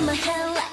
in my head,